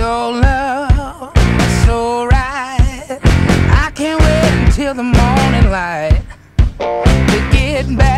your love so right. I can't wait until the morning light to get back.